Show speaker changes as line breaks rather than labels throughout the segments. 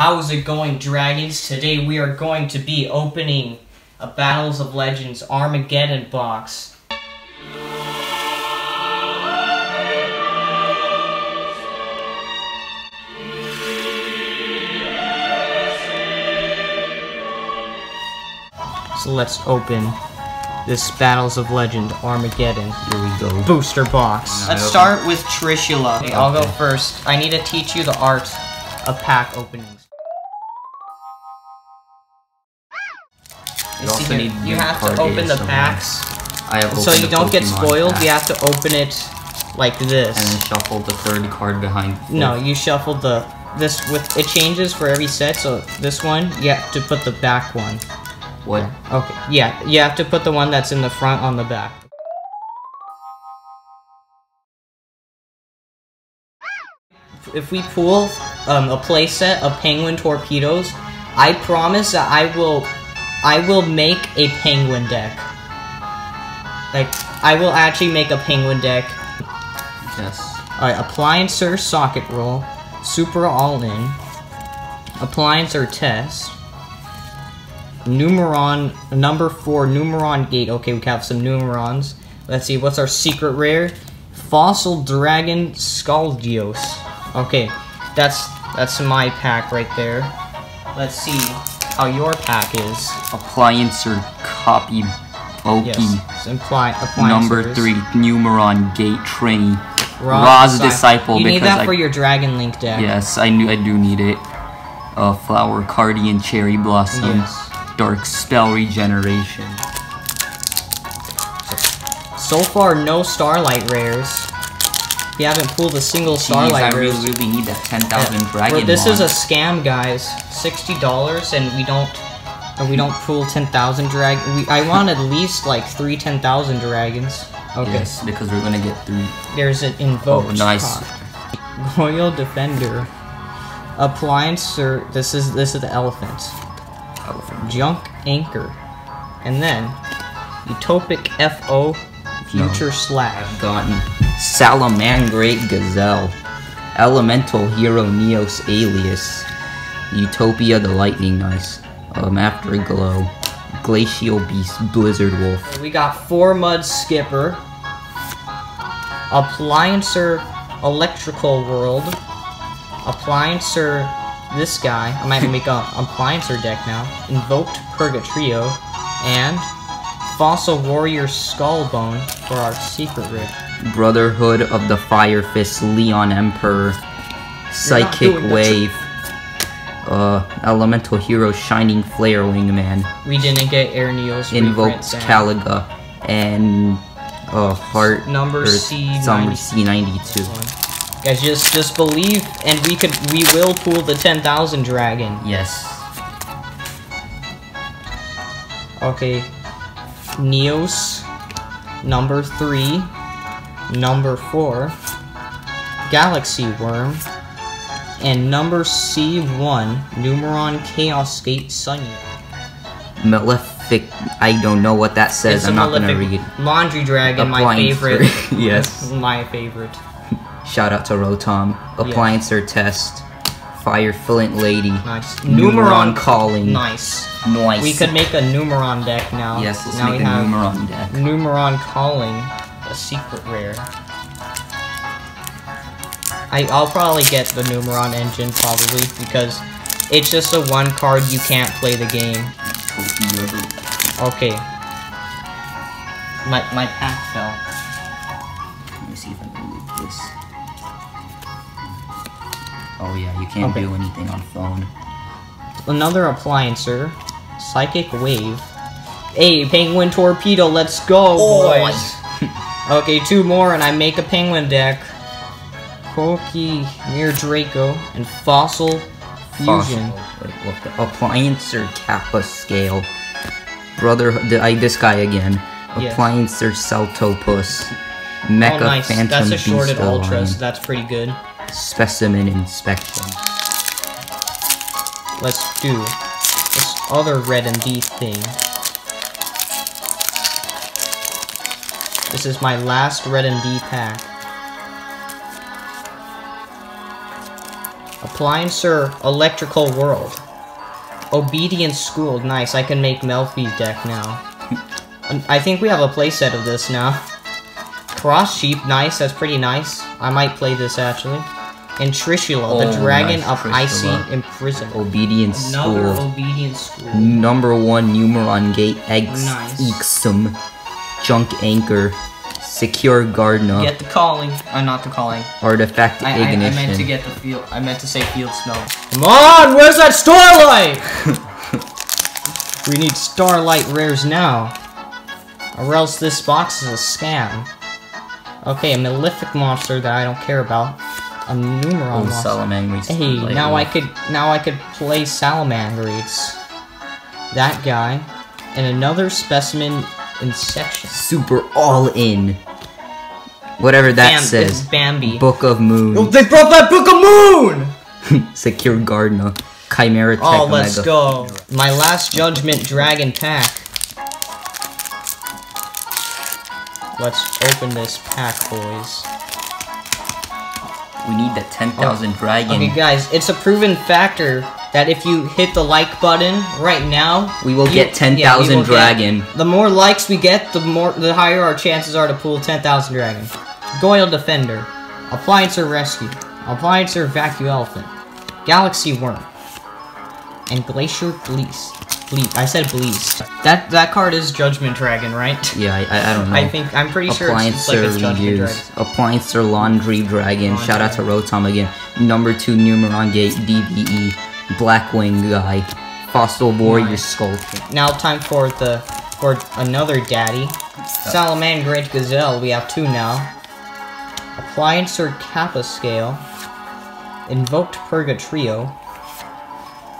How's it going, Dragons? Today we are going to be opening a Battles of Legends Armageddon box. So let's open this Battles of Legend Armageddon
Here we go.
booster box. Let's start with Trishula. Okay, I'll go first. I need to teach you the art of pack openings.
You also need
you have to open the
games
packs
I have
so you don't get spoiled.
pack
You have to open it like this.
and then shuffle the third card behind.
No, you shuffle the this with it changes for every set. So this one, you have to put the back one.
What?
Okay, yeah, you have to put the one that's in the front on the back. If we pull um, a playset of penguin torpedoes, I promise that I will, I will make a penguin deck. Like, I will actually make a penguin deck.
Yes.
Alright, appliancer socket roll, super all in, appliancer test, numeron number four numeron gate. Okay, we have some numerons. Let's see, what's our secret rare? Fossil dragon Skullgios. Okay, that's that's my pack right there. Let's see how your pack is.
Appliance or copy Oki.
Yes, imply.
Number three, Numeron Gate Trini.
Ra's
Ra's
Disciple. You need that
I-
for your Dragon Link deck.
Yes, I knew I do need it. Uh, Flower Cardian Cherry Blossom.
Yes.
Dark Spell Regeneration.
So far, no Starlight rares. We haven't pulled a single
Jeez,
Starlight
I really, really need that 10,000
Yeah.
Dragon
Well, this is a scam, guys. Sixty dollars, and we don't, and we don't pull ten thousand drag. We, I want at least like three ten thousand dragons. Okay.
Yes, because we're gonna get three.
There's an invoked.
Oh, nice.
card. Royal Defender. Appliancer. This is this is the elephant.
Elephant.
Junk Anchor, and then Utopic FO Future Slag.
I've gotten Salamangreat Gazelle, Elemental Hero Neos Alius, Utopia the Lightning Nice, um, Afterglow, Glacial Beast Blizzard Wolf,
We got four mud skipper, appliancer electrical world, appliancer this guy. I might make a appliancer deck now. Invoked Purgatrio, and fossil warrior skullbone for our secret rare.
Brotherhood of the Fire Fist Leon Emperor, Psychic Wave, uh, Elemental Hero Shining Flare Wingman,
We didn't get Air Neos.
Invoked
reprint then.
Caliga, and uh, Heart
Number C
Summer C92.
Guys, just just believe, and we could we will pull the ten thousand dragon.
Yes.
Okay. Neos, number three, number four, Galaxy Worm, and number C1, Numeron Chaos Skate Sun.
Malefic. I don't know what that says.
It's
I'm not gonna read.
Laundry Dragon, my favorite.
yes.
my favorite.
Shout out to Rotom. Appliancer test. Fire Flint Lady.
Nice.
Numeron calling.
Nice.
Nice.
We could make a Numeron deck now.
Yes, let's
now
make
we
a
have
Numeron deck.
Numeron Calling, a secret rare. I, I'll probably get the Numeron engine, probably, because it's just a one card you can't play the game. Okay. My, my pack fell.
Can't
Okay.
do anything on phone.
Another appliancer. Psychic Wave. Hey, Penguin Torpedo, let's go,
Oh,
boys! okay, two more and I make a penguin deck. Corky, Mir Draco, and Fossil Fusion.
Fossil. Wait, what the? Appliancer Kappa Scale. Brother, the, I, this guy again.
Yes.
Appliancer Celtopus. Oh, Mecha
oh, nice.
Phantom
That's a shorted ultra, so that's pretty good.
Specimen Inspection.
Let's do this other red and D thing. This is my last red and D pack. Appliancer Electrical World. Obedience Schooled. Nice. I can make Melffy's deck now. Um, I think we have a playset of this now. Cross Sheep. Nice. That's pretty nice. I might play this actually. And Trishula, the
Oh,
Dragon
nice,
of
Trishula.
Icy Imprisonment.
Obedience
Another
School.
Obedience School.
Number one Numeron Gate Eggs
Nice.
Exum. Junk Anchor. Secure Gardna.
Get the calling. Uh, not the calling.
Artifact
I, I, I meant to get the field. I meant to say field Snow. Come on, where's that starlight? we need starlight rares now, or else this box is a scam. Okay, a malefic monster that I don't care about. A numeron
Old
monster.
Salamangreat.
Hey,
Light
now I could now I could play Salamangreats. That guy, and another specimen in section.
Super All In. Whatever that
Bam,
says.
it's Bambi.
Book of Moon.
Oh, they brought back Book of Moon!
Secure Gardna. Chimera Tech
Oh, let's
Omega.
go. My last Judgment Dragon pack. Let's open this pack, boys.
We need the 10,000 Dragon.
Okay, guys, it's a proven factor that if you hit the like button right now,
We will
you-
get
yeah, we
10,000
get-
Dragon.
the more likes we get, the more the higher our chances are to pull 10,000 dragon. Goyo Defender, Appliancer Rescue, Appliancer Vacuum Elephant, Galaxy Worm, and Glacier Bleast. Ble I said Bleast. That that card is Judgment Dragon, right?
Yeah, I, I, I don't know.
I think I'm pretty sure it's, it's like
Appliancer
it's Judgment
reviews.
Dragon.
Appliancer Laundry Dragon.
Laundry.
Shout out to Rotom again. Number two Numeron Gate DVE. Blackwing Guy. Fossil Warrior
Nice. Now time for the for another daddy. Salamangreat Gazelle, we have two now. Appliancer Kappa Scale. Invoked Purgatrio.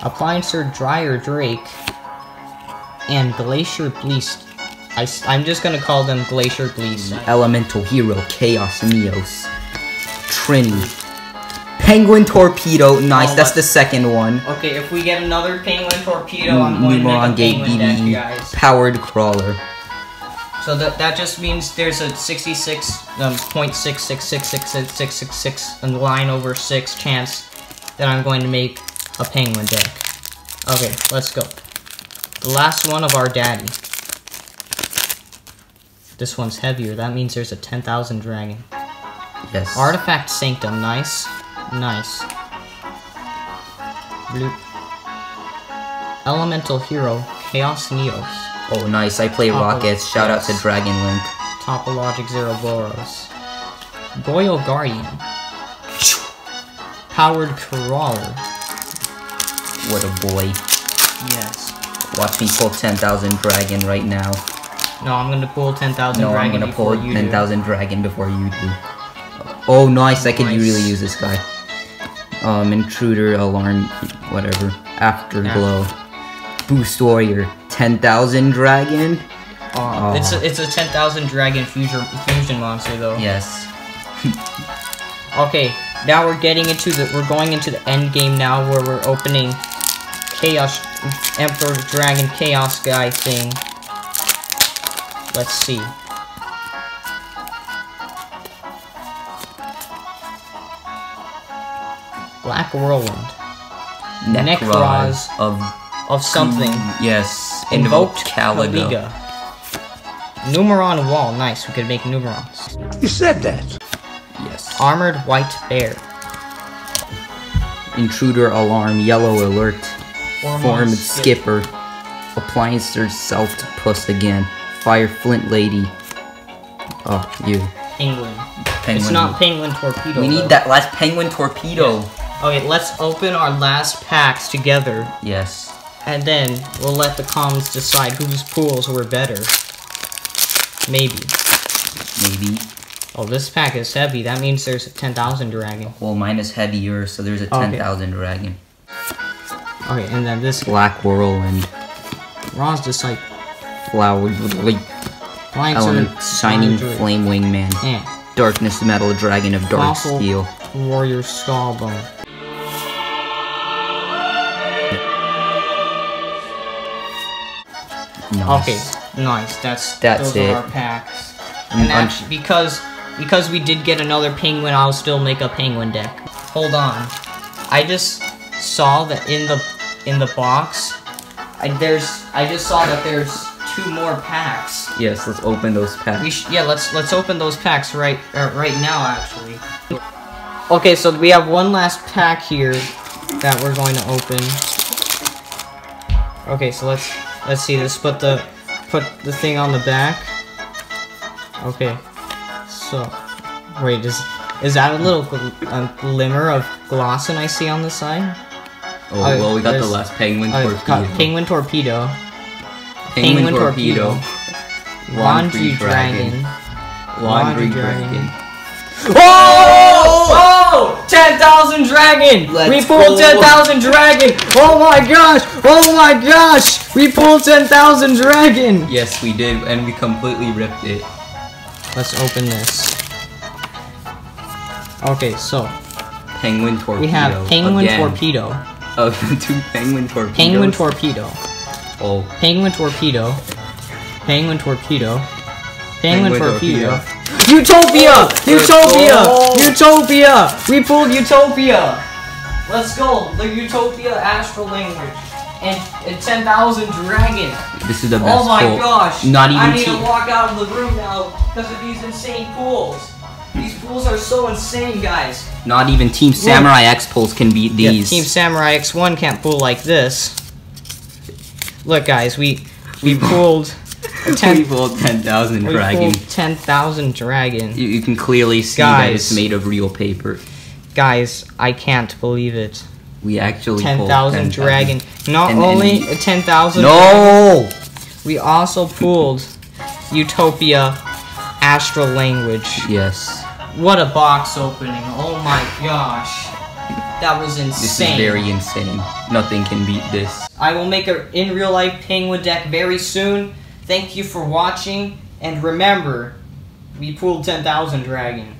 Appliancer Dryer Drake. And Glacier Bleast. I, am just gonna call them Glacier Bleast.
Elemental Hero Chaos Neos. Trini. Penguin Torpedo. Nice,
Oh,
that's the second one.
Okay, if we get another Penguin Torpedo, I'm going to make a Penguin deck,
DVE.
guys.
Powered Crawler.
So that that just means there's a 66 um, 0.66666666 and line over six chance that I'm going to make a penguin deck. Okay, let's go. The last one of our daddy. This one's heavier. That means there's a 10,000 dragon.
Yes.
Artifact Sanctum. Nice. Nice. Bloop. Elemental Hero. Chaos Neos.
Oh, nice. I play Rockets. Shout out to. Dragon Link.
Topologic Zero Boros. Goyo Guardian. Powered Crawler.
What a boy.
Yes.
Watch me pull 10,000 Dragon right now.
No, I'm gonna pull 10,000
No, I'm
dragon
gonna
before
pull
you
10,000 Dragon before you do. Oh, nice. I could
Nice.
really use this guy. Um, Intruder, Alarm, whatever. Afterglow. Boost Warrior. 10,000 Dragon?
do. Uh, It's a, it's a 10,000 dragon fusion, fusion monster though.
Yes.
Okay, now we're getting into the, we're going into the end game now where we're opening Chaos, Emperor Dragon Chaos guy thing. Let's see. Black Whirlwind. Nekroz
of
of something.
Yes.
Invoked
Caliga.
Caliga. Numeron Wall. Nice, we could make Numerons.
You said that.
Yes.
Armored White Bear.
Intruder Alarm. Yellow Alert.
Skip.
Skipper. Appliancer Self Puss again. Fire Flint Lady. Oh, you.
Penguin.
Penguin.
It's not Penguin Torpedo.
We
though.
need that last Penguin Torpedo.
Okay, let's open our last packs together,
Yes.
and then we'll let the comments decide whose pools were better. Maybe.
Maybe.
Oh, this pack is heavy. That means there's a 10,000 dragon.
Well, mine is heavier, so there's a
Okay.
10,000 dragon.
Okay, and then this
Black Whirlwind.
Ron's Disciple.
Flower.
Lion
Element. Shining Flame Wingman.
And
Darkness Metal Dragon of Dark
Fossil
Steel.
Warrior Skullbone.
Nice.
Okay, nice. That's
That's
those
it.
are our packs. And actually, because because we did get another penguin, I'll still make a penguin deck. Hold on. I just saw that in the in the box, I, there's I just saw that there's two more packs.
Yes, let's open those packs.
We sh yeah, let's let's open those packs right uh, right now actually. Okay, so we have one last pack here that we're going to open. Okay, so let's let's see. Let's put the put the thing on the back. Okay, so wait, is is that a little gl a glimmer of glossin I see on the side?
Oh,
Uh,
well, we got the last penguin
Uh,
torpedo.
penguin torpedo,
penguin,
penguin
torpedo.
torpedo,
Laundry dragon.
dragon.
Laundry dragon.
dragon. Oh! Oh! 10,000 dragon!
Let's
we pulled
go.
10,000 dragon! Oh my gosh! Oh my gosh! We pulled 10,000 dragon!
Yes, we did, and we completely ripped it.
Let's open this. Okay, so
Penguin torpedo.
we have penguin
again.
torpedo,
Oh, two penguin torpedoes.
penguin torpedo,
Oh,
penguin torpedo, penguin torpedo, penguin,
Penguin
torpedo. Utopia!
Let's
Utopia!
go.
Utopia! We pulled Utopia! Let's go! The Utopia astral language. And, and 10,000 dragon.
this is the best
Oh my
pull.
gosh!
Not even
I need to walk out of the room now because of these insane pools. These pools are so insane, guys.
Not even Team Samurai X pulls can beat
Yeah,
these.
Team Samurai X1 can't pull like this. Look, guys, we we pulled
we
ten,
pulled 10,000
we
dragon.
pulled 10,000 dragon.
You, you can clearly see that it's made of real paper.
Guys, I can't believe it.
We actually pulled
10,000 dragon. Not
And- and
only
we-
10,000
No!
we also pulled Utopia Astral Language.
Yes.
What a box opening. Oh my gosh. That was insane.
This is very insane. Nothing can beat this.
I will make a in real life penguin deck very soon. Thank you for watching and remember, we pulled 10,000 dragon.